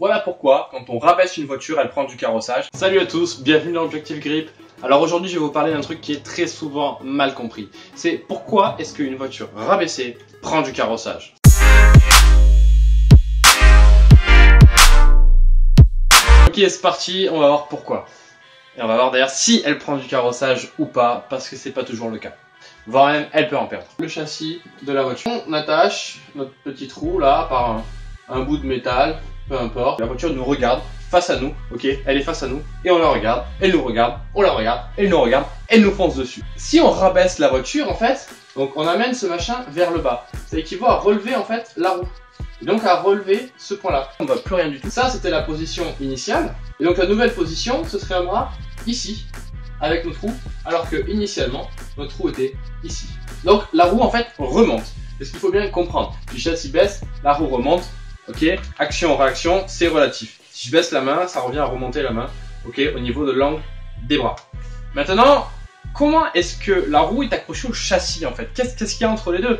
Voilà pourquoi, quand on rabaisse une voiture, elle prend du carrossage. Salut à tous, bienvenue dans Objective Grip. Alors aujourd'hui, je vais vous parler d'un truc qui est très souvent mal compris. C'est pourquoi est-ce qu'une voiture rabaissée prend du carrossage? Ok, c'est parti, on va voir pourquoi. Et on va voir d'ailleurs si elle prend du carrossage ou pas, parce que c'est pas toujours le cas. Voire même, elle peut en perdre. Le châssis de la voiture. On attache notre petit trou là par un bout de métal peu importe. La voiture nous regarde face à nous, ok? Elle est face à nous et on la regarde, elle nous regarde, on la regarde, elle nous regarde, elle nous fonce dessus. Si on rabaisse la voiture, en fait, donc on amène ce machin vers le bas. Ça équivaut à relever en fait la roue. Et donc à relever ce point-là. On ne voit plus rien du tout. Ça, c'était la position initiale. Et donc la nouvelle position, ce serait un bras ici, avec notre roue, alors que initialement, notre roue était ici. Donc la roue en fait remonte. C'est ce qu'il faut bien comprendre? Du châssis baisse, la roue remonte, Ok, action, réaction, c'est relatif. Si je baisse la main, ça revient à remonter la main, ok, au niveau de l'angle des bras. Maintenant, comment est-ce que la roue est accrochée au châssis en fait? Qu'est-ce qu'il y a entre les deux?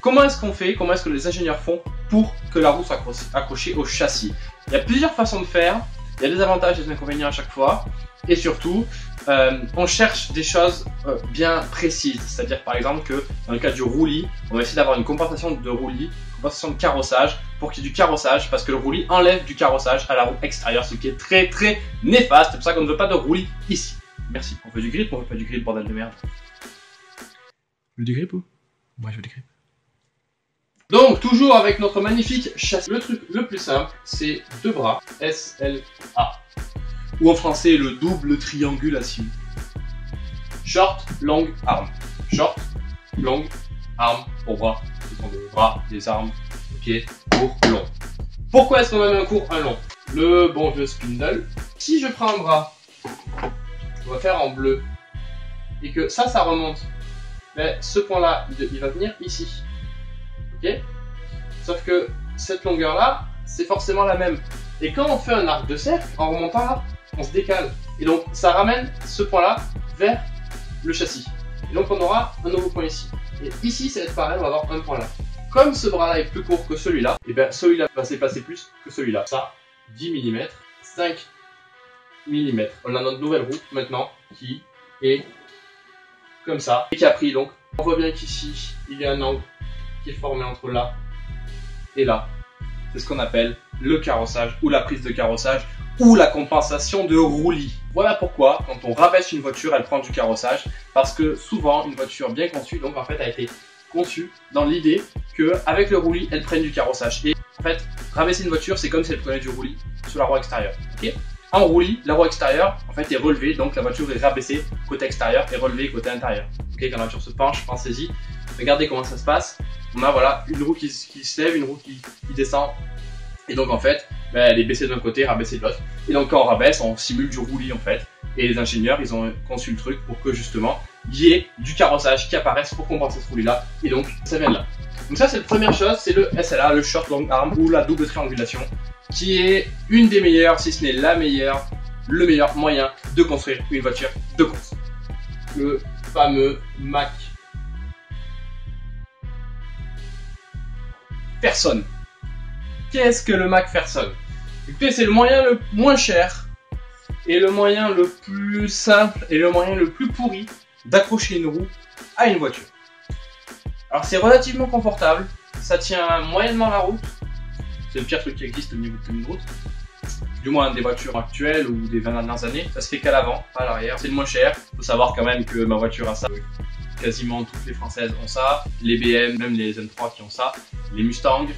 Comment est-ce qu'on fait Comment est-ce que les ingénieurs font pour que la roue soit accrochée au châssis? Il y a plusieurs façons de faire. Il y a des avantages et des inconvénients à chaque fois. Et surtout, euh, on cherche des choses euh, bien précises. C'est-à-dire par exemple que dans le cas du roulis, on va essayer d'avoir une compensation de roulis, compensation de carrossage, pour qu'il y ait du carrossage, parce que le roulis enlève du carrossage à la roue extérieure, ce qui est très très néfaste. C'est pour ça qu'on ne veut pas de roulis ici. Merci. On veut du grip ou on veut pas du grip, bordel de merde Vous veux du grip ou? Moi je veux du grip. Donc, toujours avec notre magnifique châssis. Le truc le plus simple, c'est deux bras, S, L, A ou en français le double triangulation. Short, long, arm. Short, long, arm pour bras. Ce sont des bras, des armes, ok, court, long. Pourquoi est-ce qu'on a mis un court, un long? Le bon vieux spindle. Si je prends un bras, on va faire en bleu, et que ça, ça remonte, mais ce point-là, il va venir ici. Ok? Sauf que cette longueur-là, c'est forcément la même. Et quand on fait un arc de cercle, en remontant là, on se décale. Et donc ça ramène ce point-là vers le châssis. Et donc on aura un nouveau point ici. Ici, ça va être pareil, on va avoir un point là. Comme ce bras-là est plus court que celui-là, et bien celui-là va s'effacer plus que celui-là. Ça, 10 mm, 5 mm. On a notre nouvelle roue maintenant qui est comme ça et qui a pris donc. On voit bien qu'ici, il y a un angle qui est formé entre là et là. C'est ce qu'on appelle le carrossage ou la prise de carrossage ou la compensation de roulis. Voilà pourquoi, quand on rabaisse une voiture, elle prend du carrossage, parce que souvent, une voiture bien conçue, donc en fait, a été conçue dans l'idée qu'avec le roulis, elle prenne du carrossage. Et en fait, rabaisser une voiture, c'est comme si elle prenait du roulis sur la roue extérieure. en roulis, la roue extérieure, en fait, est relevée, donc la voiture est rabaissée côté extérieur et relevée côté intérieur. quand la voiture se penche, pensez-y, regardez comment ça se passe. On a voilà une roue qui, se lève, une roue qui descend, et donc en fait, ben, elle est baissée d'un côté, rabaissée de l'autre. Et donc quand on rabaisse, on simule du roulis en fait. Et les ingénieurs, ils ont conçu le truc pour que justement, il y ait du carrossage qui apparaisse pour compenser ce roulis-là. Et donc, ça vient là. Donc ça, c'est la première chose, c'est le SLA, le Short Long Arm ou la double triangulation, qui est une des meilleures, si ce n'est la meilleure, le meilleur moyen de construire une voiture de course. Le fameux Mac. Personne qu'est-ce que le MacPherson Écoutez, c'est le moyen le moins cher et le moyen le plus simple et le moyen le plus pourri d'accrocher une roue à une voiture. Alors c'est relativement confortable, ça tient moyennement la route, c'est le pire truc qui existe au niveau de route, du moins des voitures actuelles ou des 20 dernières années, ça se fait qu'à l'avant, pas à l'arrière, c'est le moins cher, faut savoir quand même que ma voiture a ça, quasiment toutes les françaises ont ça, les BM, même les M3 qui ont ça, les Mustang,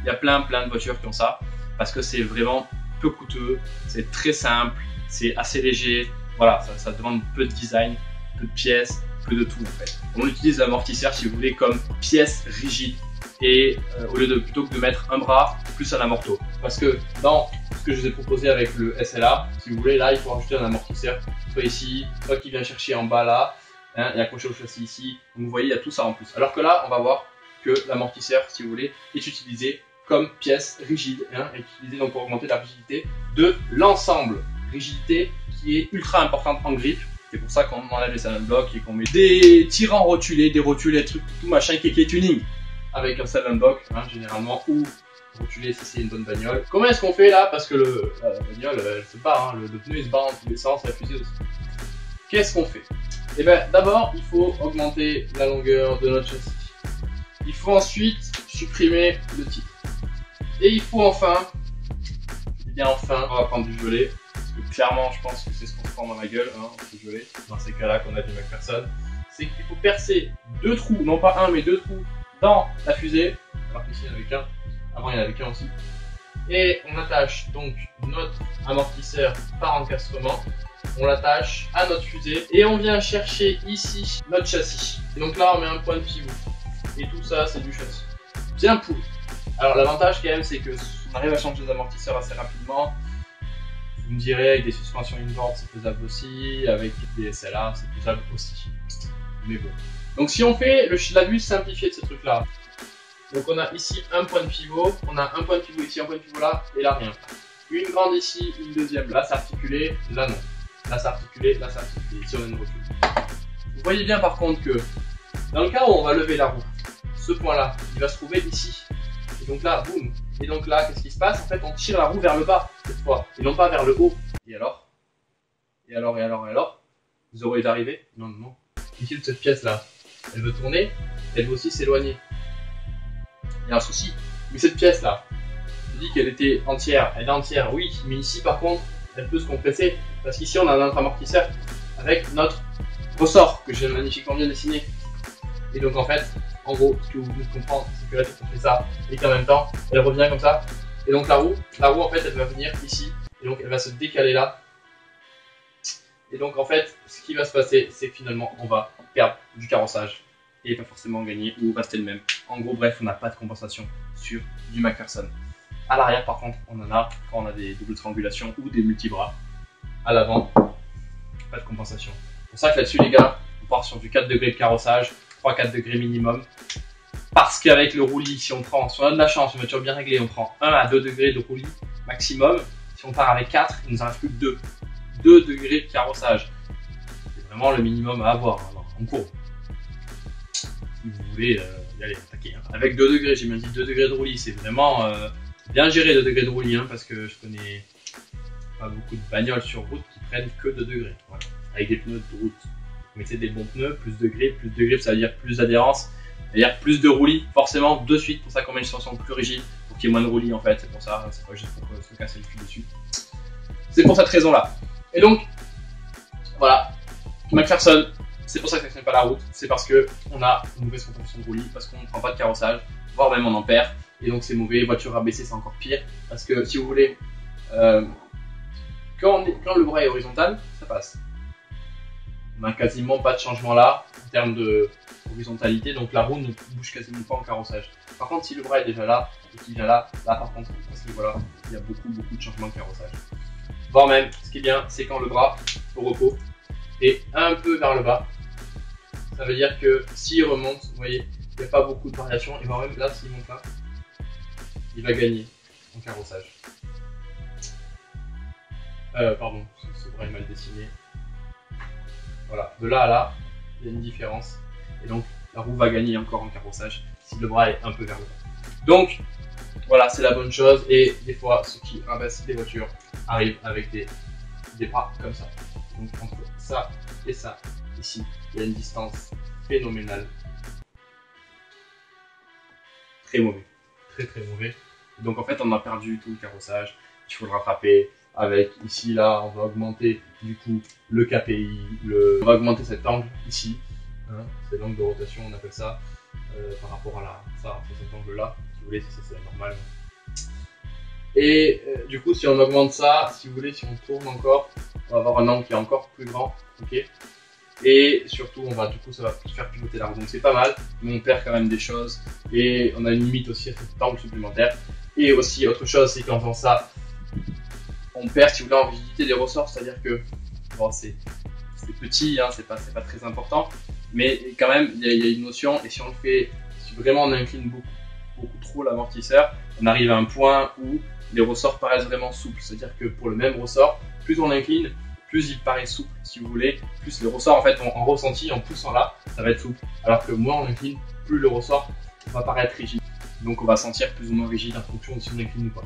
il y a plein plein de voitures qui ont ça parce que c'est vraiment peu coûteux, c'est très simple, c'est assez léger. Voilà, ça, demande peu de design, peu de pièces, peu de tout en fait. On utilise l'amortisseur si vous voulez comme pièce rigide et euh, au lieu de plutôt que de mettre un bras plus un amorto. Parce que dans ce que je vous ai proposé avec le SLA, si vous voulez, là il faut rajouter un amortisseur, soit ici, soit qui vient chercher en bas là, hein, et accrocher au châssis ici. Vous voyez, il y a tout ça en plus. Alors que là, on va voir que l'amortisseur, si vous voulez, est utilisé comme pièce rigide, hein, utilisée donc pour augmenter la rigidité de l'ensemble. Rigidité qui est ultra importante en grip. C'est pour ça qu'on enlève les salon blocs et qu'on met des tirants rotulés, des rotules, des trucs, tout machin qui est tuning avec un salon block, hein, généralement, ou rotuler si c'est une bonne bagnole. Comment est-ce qu'on fait là? Parce que le, la bagnole, elle se bat, hein, le, pneu il se bat en tous les sens, la fusée aussi. Qu'est-ce qu'on fait? Eh bien, d'abord, il faut augmenter la longueur de notre châssis. Il faut ensuite supprimer le titre. Et il faut enfin, et bien enfin, on va prendre du gelé. Parce que clairement, je pense que c'est ce qu'on prend dans la gueule, hein, du gelé. Dans ces cas-là qu'on a du McPherson. C'est qu'il faut percer deux trous, non pas un, mais deux trous dans la fusée. Alors qu'ici, il n'y en avait qu'un. Avant, il n'y en avait qu'un aussi. Et on attache donc notre amortisseur par encastrement. On l'attache à notre fusée et on vient chercher ici notre châssis. Et donc là, on met un point de pivot. Et tout ça, c'est du châssis. Bien pourri. Alors l'avantage quand même, c'est que on arrive à changer les amortisseurs assez rapidement. Vous me direz, avec des suspensions inboard, c'est faisable aussi. Avec des SLA, c'est faisable aussi. Mais bon. Donc si on fait la vue simplifiée de ce truc-là, donc on a ici un point de pivot, on a un point de pivot ici, un point de pivot là, et là rien. Une grande ici, une deuxième, là c'est articulé, là non. Là c'est articulé, là c'est articulé, ici on a une rotule. Vous voyez bien par contre que dans le cas où on va lever la roue, ce point là, il va se trouver ici. Et donc là, boum. Et donc là, qu'est-ce qui se passe? En fait, on tire la roue vers le bas, cette fois, et non pas vers le haut. Et alors? Et alors, et alors, et alors? Vous aurez d'arriver Non, non, non. Ici, cette pièce là, elle veut tourner, elle veut aussi s'éloigner. Il y a un souci. Mais cette pièce là, je dis qu'elle était entière, elle est entière, oui, mais ici par contre, elle peut se compresser. Parce qu'ici, on a notre amortisseur avec notre ressort que j'ai magnifiquement bien dessiné. Et donc en fait, en gros, ce que vous devez comprendre, c'est que là, tu fais ça et qu'en même temps, elle revient comme ça. Et donc la roue, la roue en fait, elle va venir ici et donc elle va se décaler là. Et donc en fait, ce qui va se passer, c'est que finalement, on va perdre du carrossage et pas forcément gagner ou rester le même. En gros, bref, on n'a pas de compensation sur du McPherson. À l'arrière, par contre, on en a quand on a des doubles triangulations ou des multibras. À l'avant, pas de compensation. C'est pour ça que là-dessus, les gars, on part sur du 4 degrés de carrossage, 3-4 degrés minimum. Parce qu'avec le roulis, si on prend, si a de la chance, une voiture bien réglée, on prend 1 à 2 degrés de roulis maximum. Si on part avec 4, il nous en reste plus que 2. 2 degrés de carrossage. C'est vraiment le minimum à avoir hein, en cours. Si vous voulez euh, y aller. Hein. Avec 2 degrés, j'ai bien dit 2 degrés de roulis, c'est vraiment euh, bien géré 2 degrés de roulis hein, parce que je connais pas beaucoup de bagnoles sur route qui prennent que 2 degrés. Avec des pneus de route. Mettez des bons pneus, plus de grip, plus de grip, ça veut dire plus d'adhérence, ça veut dire plus de roulis, forcément de suite, pour ça qu'on met une suspension plus rigide, pour qu'il y ait moins de roulis en fait, c'est pour ça, c'est pas juste pour se casser le cul dessus. C'est pour cette raison-là. Et donc, voilà, McPherson, c'est pour ça que ça ne pas la route, c'est parce que on a une mauvaise proportion de roulis, parce qu'on ne prend pas de carrossage, voire même on en perd, et donc c'est mauvais, voiture rabaissée c'est encore pire, parce que si vous voulez, euh, quand, on est, quand le bras est horizontal, ça passe quasiment pas de changement là en termes de horizontalité, donc la roue ne bouge quasiment pas en carrossage. Par contre, si le bras est déjà là et qu'il vient là, là par contre, voilà, il y a beaucoup beaucoup de changements de carrossage. Voire même, ce qui est bien, c'est quand le bras au repos est un peu vers le bas. Ça veut dire que s'il remonte, vous voyez, il n'y a pas beaucoup de variations, et voire même là, s'il monte là, il va gagner en carrossage. Euh, pardon, ce bras est mal dessiné. Voilà, de là à là, il y a une différence. Et donc, la roue va gagner encore en carrossage si le bras est un peu vers le bas. Donc, voilà, c'est la bonne chose. Et des fois, ceux qui rabaissent des voitures arrivent avec des, des bras comme ça. Donc, entre ça et ça, ici, il y a une distance phénoménale. Très mauvais. Très, très mauvais. Donc, en fait, on a perdu tout le carrossage. Il faut le rattraper avec ici là on va augmenter du coup le KPI, on va augmenter cet angle ici, hein, c'est l'angle de rotation on appelle ça, euh, par rapport à la, ça, cet angle là, si vous voulez, c'est normal. Et euh, du coup si on augmente ça, si vous voulez, si on tourne encore, on va avoir un angle qui est encore plus grand, ok? Et surtout, on va du coup, ça va faire pivoter la roue. Donc c'est pas mal, mais on perd quand même des choses. Et on a une limite aussi à cet angle supplémentaire. Et aussi, autre chose, c'est qu'en faisant ça, on perd, si vous voulez, en rigidité des ressorts, c'est-à-dire que bon, c'est petit, hein, c'est pas, très important, mais quand même, il y, a une notion, et si on le fait, si vraiment on incline beaucoup, beaucoup trop l'amortisseur, on arrive à un point où les ressorts paraissent vraiment souples, c'est-à-dire que pour le même ressort, plus on incline, plus il paraît souple, si vous voulez, plus le ressort, en fait, en ressenti, en poussant là, ça va être souple, alors que moins on incline, plus le ressort va paraître rigide. Donc on va sentir plus ou moins rigide en fonction de si on incline ou pas.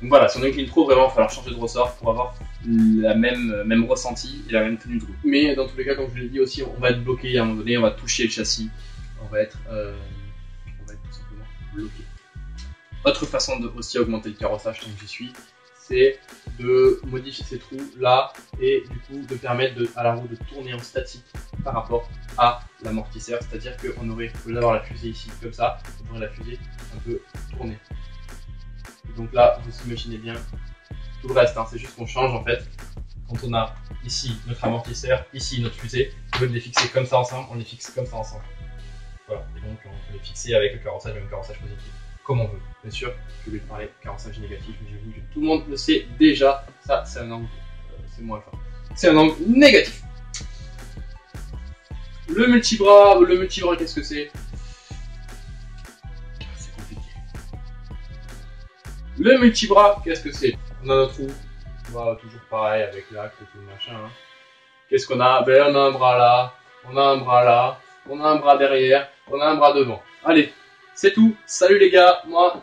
Donc voilà, si on incline trop, vraiment, il va falloir changer de ressort pour avoir la même, même ressenti et la même tenue de roue. Mais dans tous les cas, comme je l'ai dit aussi, on va être bloqué à un moment donné, on va toucher le châssis, on va être, euh, on va être tout simplement bloqué. Autre façon de aussi augmenter le carrossage que j'y suis, c'est de modifier ces trous là et du coup de permettre à la roue de tourner en statique par rapport à l'amortisseur. C'est-à-dire qu'on aurait, au lieu la fusée ici comme ça, on aurait la fusée un peu tournée. donc là, vous imaginez bien tout le reste, hein. c'est juste qu'on change en fait. Quand on a ici notre amortisseur, ici notre fusée, on veut les fixer comme ça ensemble, on les fixe comme ça ensemble. Voilà, et donc on peut les fixer avec le carrossage, le carrossage positif comme on veut. Bien sûr, je vais parler carrossage négatif, mais j'ai vu que tout le monde le sait déjà. Ça, c'est un angle, euh, c'est moins fort. C'est un angle négatif. Le multibras, le multibras, qu'est-ce que c'est? C'est compliqué. Le multibras, qu'est-ce que c'est? On a notre roue, bah, toujours pareil avec l'acte et tout le machin. Hein. Qu'est-ce qu'on a? Ben on a un bras là, on a un bras là, on a un bras derrière, on a un bras devant. Allez, c'est tout. Salut les gars, moi.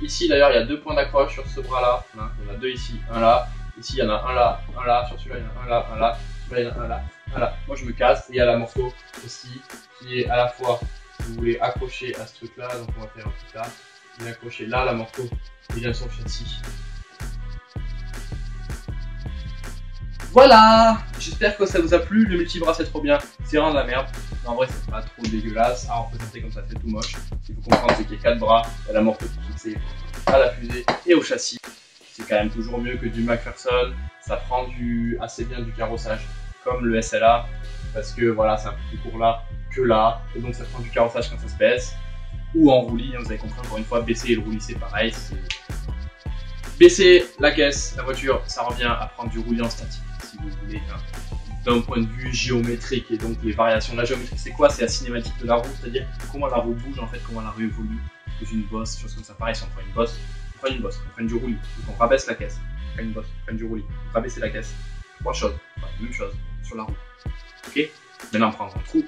Ici d'ailleurs, il y a deux points d'accroche sur ce bras-là. Il y en a deux ici, un là. Ici, il y en a un là, un là. Sur celui-là, il y en a un là, un là. Celui-là, il y en a un là, un là. Moi, je me casse. Et il y a la morceau aussi, qui est à la fois, vous voulez accrocher à ce truc-là. Donc, on va faire un truc là. Vous accrocher là, la morceau, il vient sur le châssis. Voilà J'espère que ça vous a plu, le multibras c'est trop bien, c'est vraiment de la merde. En vrai c'est pas trop dégueulasse à représenter comme ça, c'est tout moche. Ce qu'il faut comprendre c'est qu'il y a 4 bras, il y a la morceau qui fixée à la fusée et au châssis. C'est quand même toujours mieux que du McPherson, ça prend du, assez bien du carrossage comme le SLA, parce que voilà c'est un peu plus court là que là, et donc ça prend du carrossage quand ça se baisse. Ou en roulis, hein, vous avez compris encore une fois, baisser et le roulis c'est pareil, Baisser la caisse, la voiture, ça revient à prendre du roulis en statique si vous voulez, d'un point de vue géométrique. Et donc les variations la géométrie, c'est quoi? C'est la cinématique de la roue, c'est-à-dire comment la roue bouge en fait, comment la roue évolue. Pose une bosse, chose comme ça. Pareil, si on prend une bosse, on prend une bosse, on prend du roulis, donc on rabaisse la caisse, on prend une bosse, on prend du roulis, on rabaisse la caisse. Trois choses, même chose sur la roue. Ok? Maintenant, on prend un trou,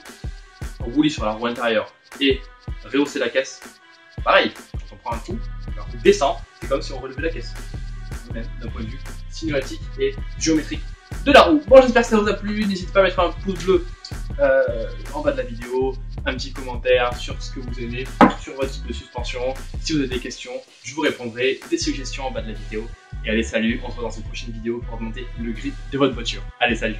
on roulis sur la roue intérieure et rehausser la caisse. Pareil, quand on prend un trou, la roue descend, c'est comme si on relevait la caisse. D'un point de vue cinématique et géométrique de la roue. Bon, j'espère que ça vous a plu. N'hésitez pas à mettre un pouce bleu euh, en bas de la vidéo, un petit commentaire sur ce que vous aimez, sur votre type de suspension. Si vous avez des questions, je vous répondrai. Des suggestions en bas de la vidéo. Et allez, salut, on se voit dans une prochaine vidéo pour augmenter le grip de votre voiture. Allez, salut